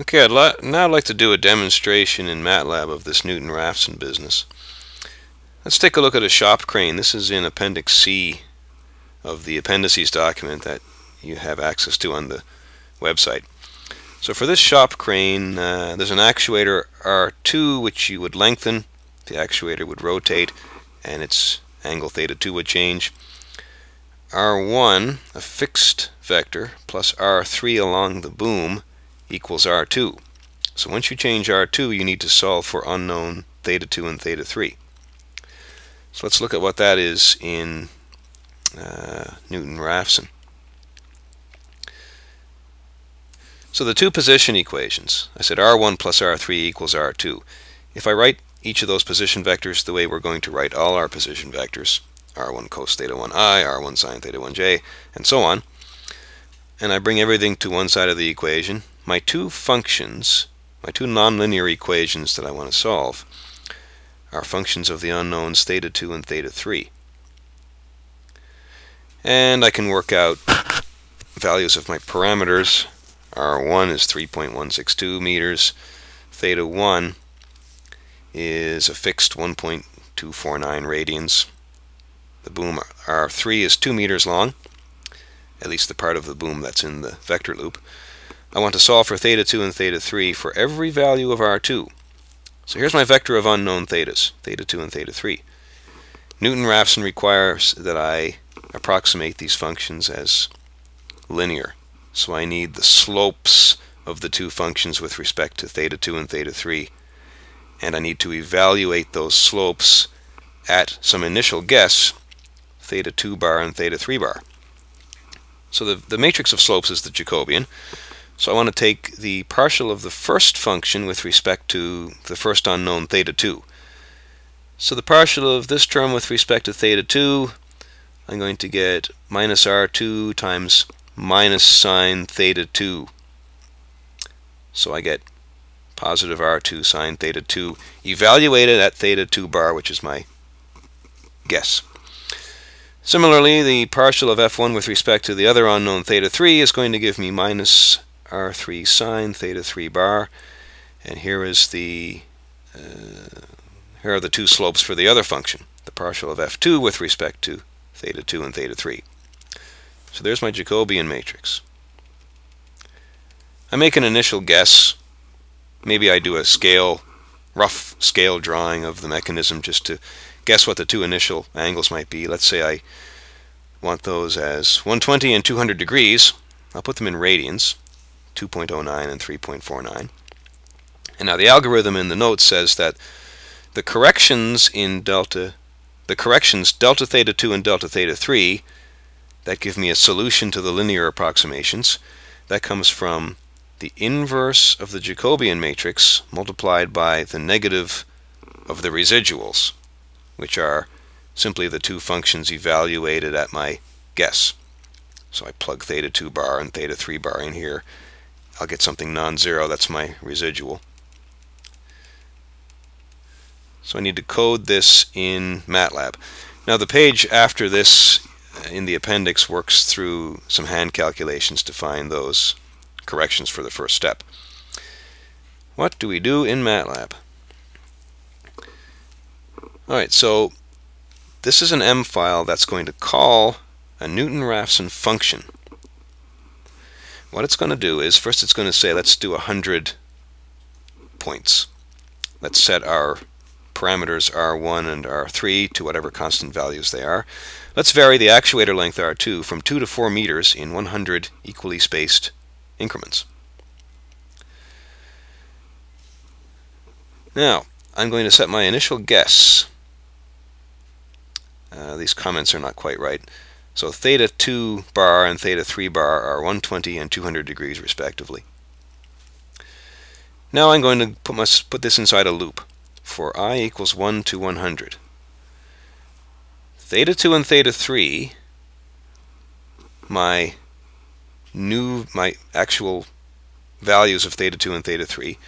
Okay, now I'd li now like to do a demonstration in MATLAB of this Newton-Raphson business. Let's take a look at a shop crane. This is in Appendix C of the appendices document that you have access to on the website. So for this shop crane, uh, there's an actuator R2 which you would lengthen, the actuator would rotate, and its angle theta 2 would change. R1, a fixed vector, plus R3 along the boom equals R2. So once you change R2, you need to solve for unknown theta 2 and theta 3. So let's look at what that is in uh, Newton-Raphson. So the two position equations, I said R1 plus R3 equals R2. If I write each of those position vectors the way we're going to write all our position vectors, R1 cos theta 1i, R1 sine theta 1j, and so on, and I bring everything to one side of the equation, my two functions, my two nonlinear equations that I want to solve, are functions of the unknowns theta 2 and theta 3. And I can work out values of my parameters. R1 is 3.162 meters. Theta 1 is a fixed 1.249 radians. The boom R3 is 2 meters long, at least the part of the boom that's in the vector loop. I want to solve for theta 2 and theta 3 for every value of R2. So here's my vector of unknown thetas, theta 2 and theta 3. Newton-Raphson requires that I approximate these functions as linear. So I need the slopes of the two functions with respect to theta 2 and theta 3. And I need to evaluate those slopes at some initial guess, theta 2 bar and theta 3 bar. So the, the matrix of slopes is the Jacobian. So I want to take the partial of the first function with respect to the first unknown theta 2. So the partial of this term with respect to theta 2, I'm going to get minus r2 times minus sine theta 2. So I get positive r2 sine theta 2 evaluated at theta 2 bar, which is my guess. Similarly, the partial of f1 with respect to the other unknown theta 3 is going to give me minus r3 sine theta 3 bar. And here is the uh, here are the two slopes for the other function, the partial of f2 with respect to theta 2 and theta 3. So there's my Jacobian matrix. I make an initial guess. Maybe I do a scale, rough scale drawing of the mechanism just to guess what the two initial angles might be. Let's say I want those as 120 and 200 degrees. I'll put them in radians, 2.09 and 3.49. And now the algorithm in the notes says that the corrections in delta, the corrections delta theta 2 and delta theta 3 that give me a solution to the linear approximations. That comes from the inverse of the Jacobian matrix multiplied by the negative of the residuals, which are simply the two functions evaluated at my guess. So I plug theta 2 bar and theta 3 bar in here. I'll get something non-zero, that's my residual. So I need to code this in MATLAB. Now the page after this uh, in the appendix works through some hand calculations to find those corrections for the first step. What do we do in MATLAB? Alright, so this is an M file that's going to call a Newton-Raphson function. What it's going to do is, first it's going to say, let's do 100 points. Let's set our parameters R1 and R3 to whatever constant values they are. Let's vary the actuator length R2 from 2 to 4 meters in 100 equally spaced increments. Now, I'm going to set my initial guess. Uh, these comments are not quite right. So theta 2 bar and theta 3 bar are 120 and 200 degrees respectively. Now I'm going to put, my, put this inside a loop for i equals 1 to 100. Theta 2 and theta 3, my new, my actual values of theta 2 and theta 3,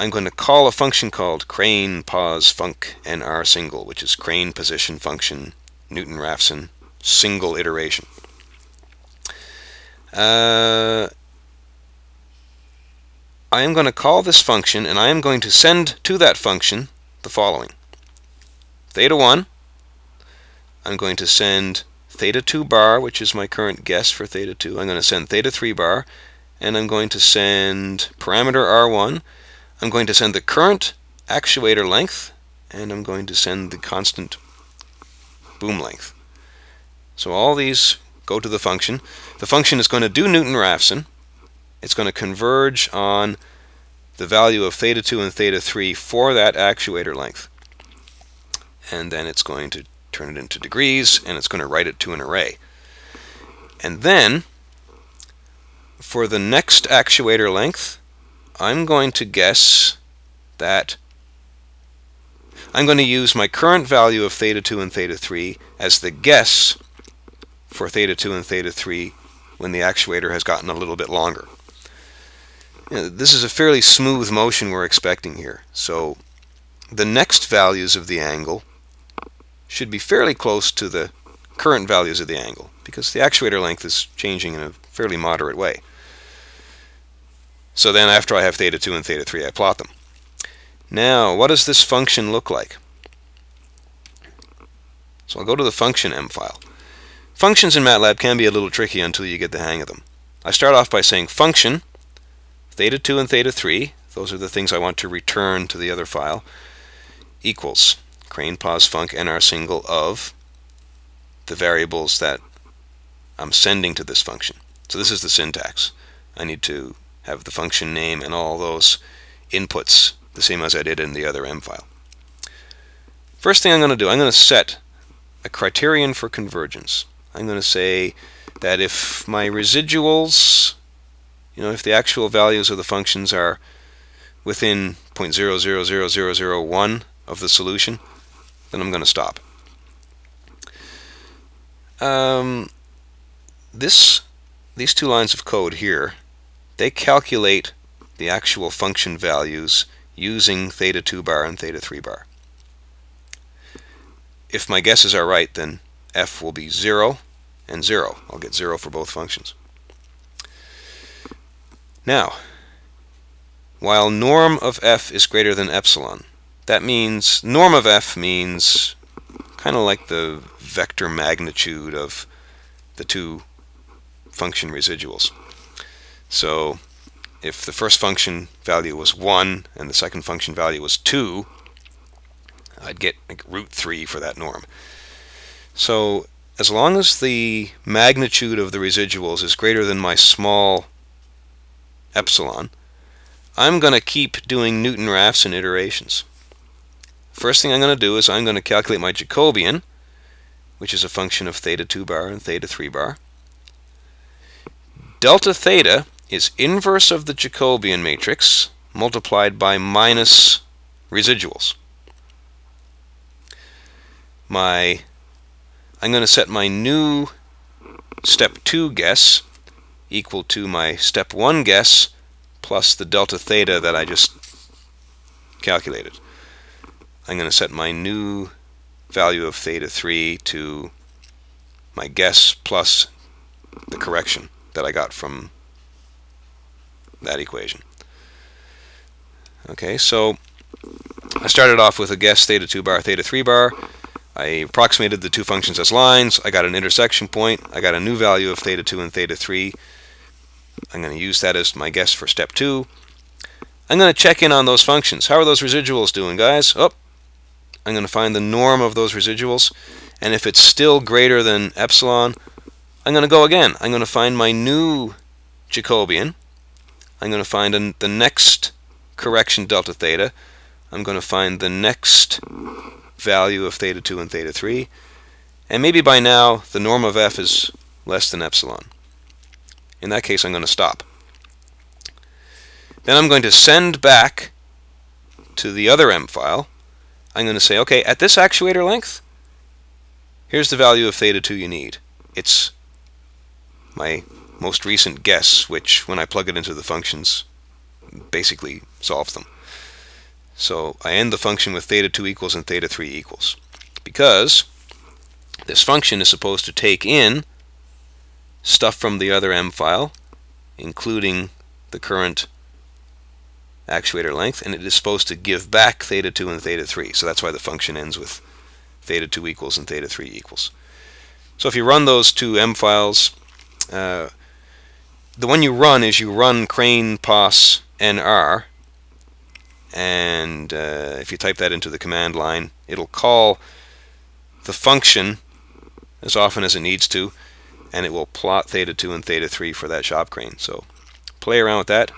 I'm going to call a function called crane pos func nr single, which is crane position function Newton-Raphson single iteration. Uh, I am going to call this function and I am going to send to that function the following. Theta 1, I'm going to send theta 2 bar, which is my current guess for theta 2. I'm going to send theta 3 bar, and I'm going to send parameter R1. I'm going to send the current actuator length, and I'm going to send the constant boom length. So all these go to the function. The function is going to do Newton-Raphson. It's going to converge on the value of theta 2 and theta 3 for that actuator length. And then it's going to turn it into degrees, and it's going to write it to an array. And then, for the next actuator length, I'm going to guess that I'm going to use my current value of theta 2 and theta 3 as the guess for theta 2 and theta 3 when the actuator has gotten a little bit longer. You know, this is a fairly smooth motion we're expecting here. So the next values of the angle should be fairly close to the current values of the angle because the actuator length is changing in a fairly moderate way. So then after I have theta 2 and theta 3 I plot them. Now what does this function look like? So I'll go to the function M file. Functions in MATLAB can be a little tricky until you get the hang of them. I start off by saying function, theta 2 and theta 3, those are the things I want to return to the other file, equals crane pos func nr single of the variables that I'm sending to this function. So this is the syntax. I need to have the function name and all those inputs the same as I did in the other M file. First thing I'm going to do, I'm going to set a criterion for convergence. I'm going to say that if my residuals, you know, if the actual values of the functions are within 0.000001 of the solution, then I'm going to stop. Um, this, these two lines of code here, they calculate the actual function values using theta 2 bar and theta 3 bar. If my guesses are right, then f will be 0 and 0. I'll get 0 for both functions. Now, while norm of f is greater than epsilon, that means norm of f means kind of like the vector magnitude of the two function residuals. So if the first function value was 1 and the second function value was 2, I'd get like root 3 for that norm. So as long as the magnitude of the residuals is greater than my small epsilon, I'm going to keep doing Newton-Raphson iterations. First thing I'm going to do is I'm going to calculate my Jacobian, which is a function of theta 2 bar and theta 3 bar. Delta theta is inverse of the Jacobian matrix multiplied by minus residuals. My I'm going to set my new step 2 guess equal to my step 1 guess plus the delta theta that I just calculated. I'm going to set my new value of theta 3 to my guess plus the correction that I got from that equation. Okay, so I started off with a guess theta 2 bar, theta 3 bar. I approximated the two functions as lines. I got an intersection point. I got a new value of theta 2 and theta 3. I'm going to use that as my guess for step 2. I'm going to check in on those functions. How are those residuals doing, guys? Oh, I'm going to find the norm of those residuals. And if it's still greater than epsilon, I'm going to go again. I'm going to find my new Jacobian. I'm going to find an, the next correction delta theta. I'm going to find the next value of theta 2 and theta 3. And maybe by now the norm of f is less than epsilon. In that case I'm going to stop. Then I'm going to send back to the other M file. I'm going to say, okay, at this actuator length, here's the value of theta 2 you need. It's my most recent guess, which when I plug it into the functions basically solves them. So I end the function with theta 2 equals and theta 3 equals. Because this function is supposed to take in stuff from the other M file, including the current actuator length, and it is supposed to give back theta 2 and theta 3. So that's why the function ends with theta 2 equals and theta 3 equals. So if you run those two M files, uh, the one you run is you run crane pos nr, and uh, if you type that into the command line, it'll call the function as often as it needs to, and it will plot theta 2 and theta 3 for that shop crane. So play around with that,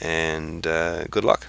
and uh, good luck.